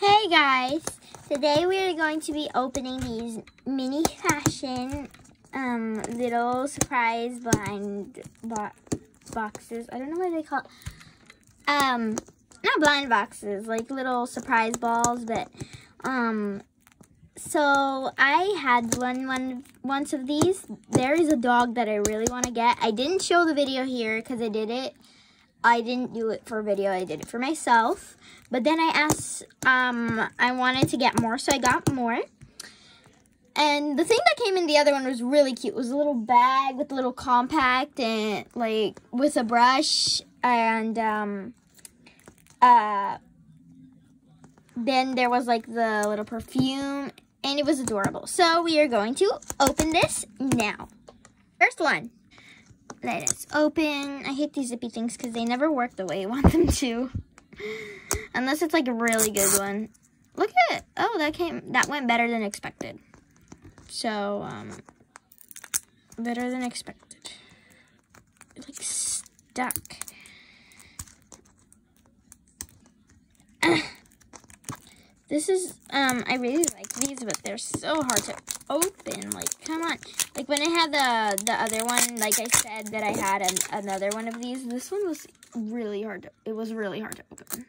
Hey guys, today we are going to be opening these mini fashion um, little surprise blind bo boxes. I don't know what they call it. Um, not blind boxes, like little surprise balls, but um, so I had one one once of these. There is a dog that I really want to get. I didn't show the video here because I did it. I didn't do it for video. I did it for myself. But then I asked, um, I wanted to get more, so I got more. And the thing that came in the other one was really cute. It was a little bag with a little compact and like with a brush and um uh then there was like the little perfume and it was adorable. So we are going to open this now. First one. Let us open. I hate these zippy things because they never work the way you want them to. Unless it's like a really good one. Look at it. Oh, that came, that went better than expected. So, um, better than expected. Like stuck. this is, um, I really like these, but they're so hard to open. Like, come on. Like, when I had the, the other one, like I said that I had an, another one of these, this one was really hard to, it was really hard to open.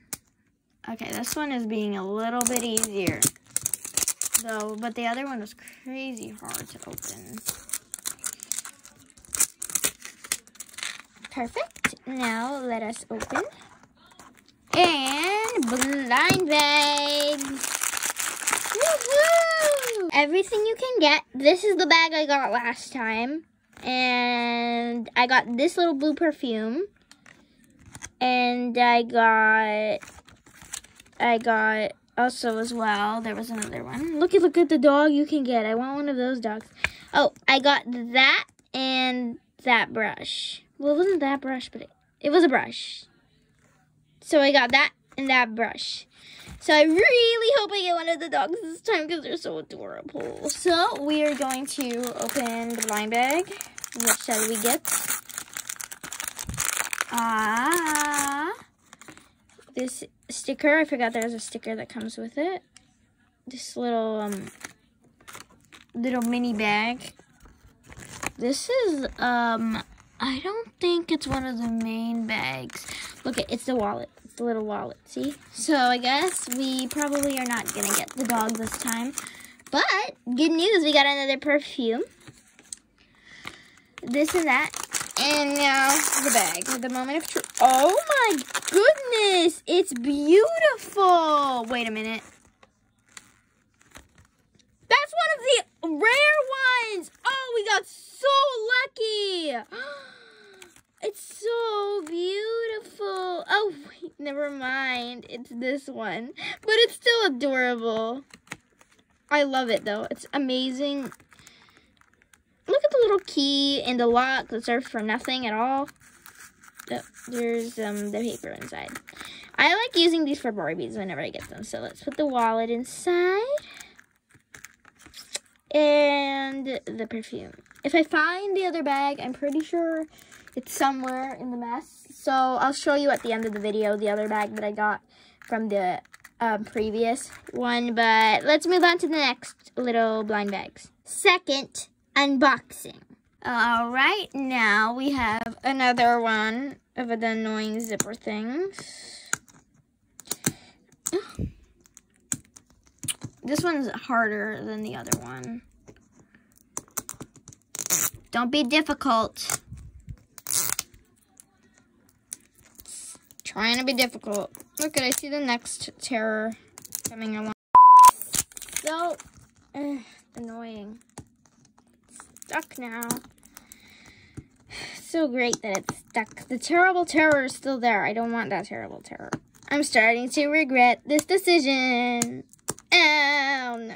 Okay, this one is being a little bit easier. Though, but the other one was crazy hard to open. Perfect. Now, let us open. And blind bags. Everything you can get. This is the bag I got last time. And I got this little blue perfume. And I got, I got also as well, there was another one. Look at, look at the dog you can get. I want one of those dogs. Oh, I got that and that brush. Well, it wasn't that brush, but it, it was a brush. So I got that and that brush. So I really hope I get one of the dogs this time because they're so adorable. So we are going to open the blind bag. What shall we get? Ah, this sticker. I forgot there's a sticker that comes with it. This little um little mini bag. This is um I don't think it's one of the main bags. Look it's the wallet. The little wallet, see? So I guess we probably are not gonna get the dog this time. But good news, we got another perfume. This and that. And now the bag, the moment of truth. Oh my goodness, it's beautiful. Wait a minute. That's one of the rare ones. Oh, we got so lucky. It's so beautiful. Oh, wait, never mind. It's this one. But it's still adorable. I love it, though. It's amazing look at the little key and the lock that serves for nothing at all. Oh, there's um, the paper inside. I like using these for Barbies whenever I get them. So let's put the wallet inside. And the perfume. If I find the other bag, I'm pretty sure it's somewhere in the mess. So I'll show you at the end of the video the other bag that I got from the um, previous one. But let's move on to the next little blind bags. Second unboxing. All right, now we have another one of the annoying zipper things. This one's harder than the other one. Don't be difficult. Trying to be difficult. Look at, I see the next terror coming along. So, uh, annoying stuck now. So great that it's stuck. The terrible terror is still there. I don't want that terrible terror. I'm starting to regret this decision. Oh, no.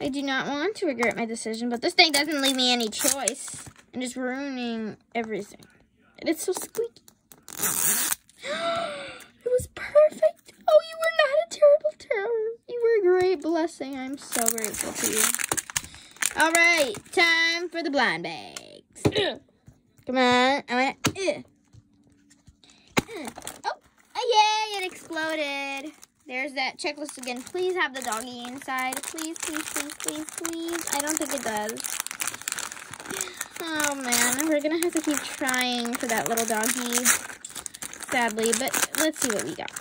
I do not want to regret my decision, but this thing doesn't leave me any choice. And it's ruining everything. And it's so squeaky. it was perfect. Oh, you were not a terrible terror. You were a great blessing. I'm so grateful to you. All right, time for the blind bags. Come on, I want to. Uh. Uh. Oh, oh, yay! It exploded. there's that checklist again. Please have the doggy inside. Please, please, please, please, please. I don't think it does. Oh man, we're gonna have to keep trying for that little doggy, sadly. But let's see what we got.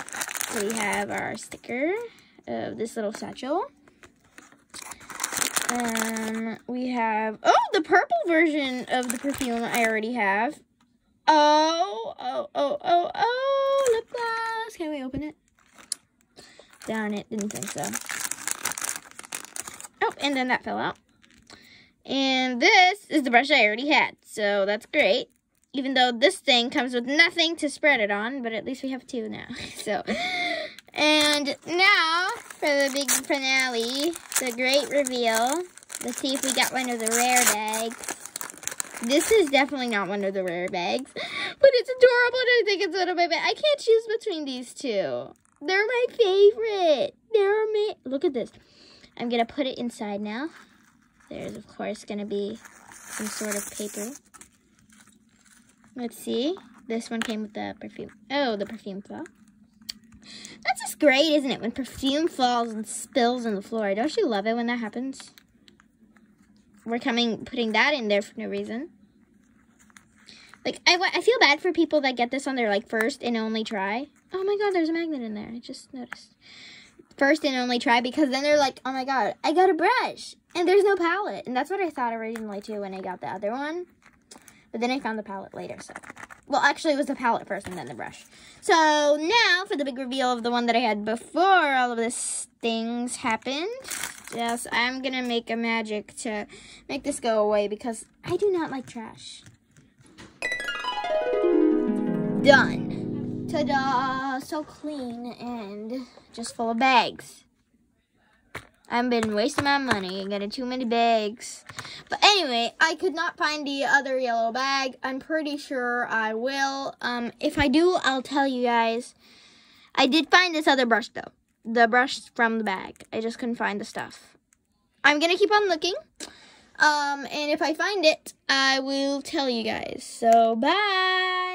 We have our sticker of this little satchel. Um, we have, oh, the purple version of the perfume I already have. Oh, oh, oh, oh, oh, lip gloss. Can we open it? Darn it, didn't think so. Oh, and then that fell out. And this is the brush I already had, so that's great. Even though this thing comes with nothing to spread it on, but at least we have two now. so, and now for the big finale, the great reveal. Let's see if we got one of the rare bags. This is definitely not one of the rare bags, but it's adorable and I think it's one of my. I can't choose between these two. They're my favorite. They're my, look at this. I'm going to put it inside now. There's, of course, going to be some sort of paper. Let's see. This one came with the perfume. Oh, the perfume fell. That's just great, isn't it? When perfume falls and spills on the floor. Don't you love it when that happens? We're coming, putting that in there for no reason. Like, I, I feel bad for people that get this on their, like, first and only try. Oh my god, there's a magnet in there. I just noticed. First and only try because then they're like, oh my god, I got a brush. And there's no palette. And that's what I thought originally, too, when I got the other one. But then I found the palette later, so. Well, actually, it was the palette first and then the brush. So, now, for the big reveal of the one that I had before all of this things happened. Yes, I'm gonna make a magic to make this go away because I do not like trash. Done. Ta-da! So clean and just full of bags. I've been wasting my money and getting too many bags. But anyway, I could not find the other yellow bag. I'm pretty sure I will. Um, if I do, I'll tell you guys. I did find this other brush though. The brush from the bag. I just couldn't find the stuff. I'm going to keep on looking. Um, and if I find it, I will tell you guys. So, bye!